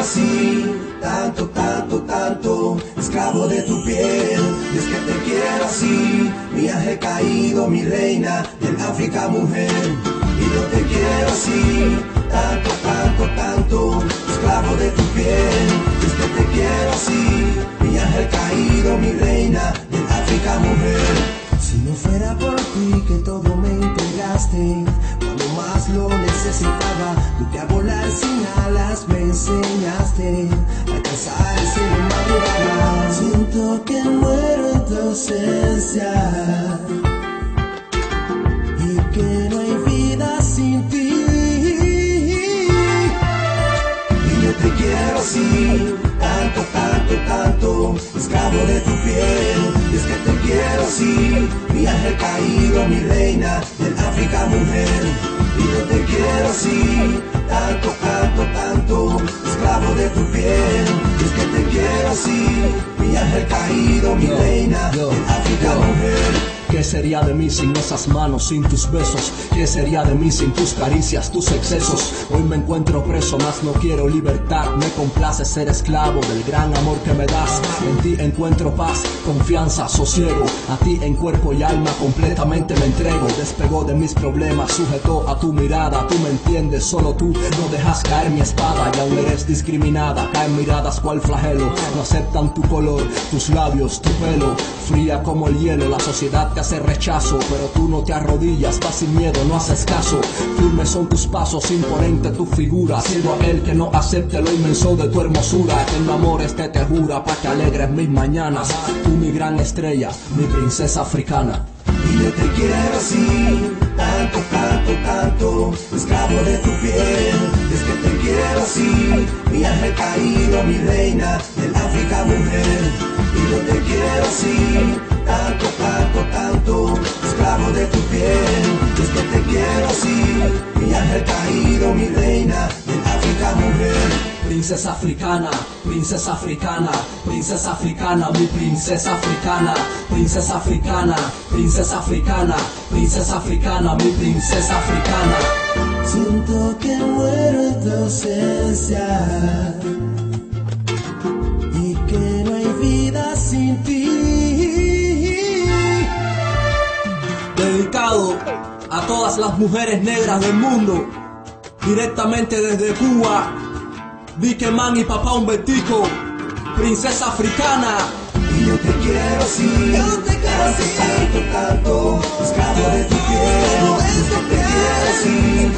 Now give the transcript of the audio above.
así, tanto, tanto, tanto, esclavo de tu piel. Y es que te quiero así, mi ángel caído, mi reina del África mujer. Y yo te quiero así, tanto, tanto, tanto, esclavo de tu piel. Y es que te quiero así, ángel caído, mi reina del África mujer. Si no fuera por ti que todo me entregaste, cuando más lo necesitaba, tú que a volar sin alas me enseñaste a alcanzar en madrugada. Siento que muero en tu ausencia y que no hay vida sin ti. Y yo te quiero así, tanto, tanto, esclavo de tu piel. Y es que te quiero así, mi ángel caído, mi reina del África mujer. Y yo te quiero así, sería de mí sin esas manos, sin tus besos? ¿Qué sería de mí sin tus caricias, tus excesos? Hoy me encuentro preso, mas no quiero libertad. Me complace ser esclavo del gran amor que me das. En ti encuentro paz, confianza, sosiego. A ti en cuerpo y alma completamente me entrego. Despegó de mis problemas, sujetó a tu mirada. Tú me entiendes, solo tú no dejas caer mi espada. Y aún eres discriminada, caen miradas cual flagelo. No aceptan tu color, tus labios, tu pelo. Fría como el hielo, la sociedad te hace rechazo. Pero tú no te arrodillas, vas sin miedo, no haces caso. Firmes son tus pasos, imponente tu figura. Siendo aquel que no acepte lo inmenso de tu hermosura. Que el amor este te jura pa' que alegres mis mañanas. Tú mi gran estrella, mi princesa africana. Y yo te quiero así, tanto, tanto, tanto, esclavo de tu piel. Es que te quiero así, mi ángel caído, mi reina del África mujer. Y yo te quiero así, tanto, tanto, tanto, esclavo de tu piel. Y es que te quiero así, mi ángel caído, mi reina del África mujer. Princesa africana, princesa africana, princesa africana, mi princesa africana, princesa africana, princesa africana, princesa africana, mi princesa africana. Siento que muero en tu ausencia todas las mujeres negras del mundo, directamente desde Cuba, Vique Man y Papá Humbertico, princesa africana. Y yo te quiero así, tanto, tanto, tanto, esclavo de tu piel. Y yo te quiero así,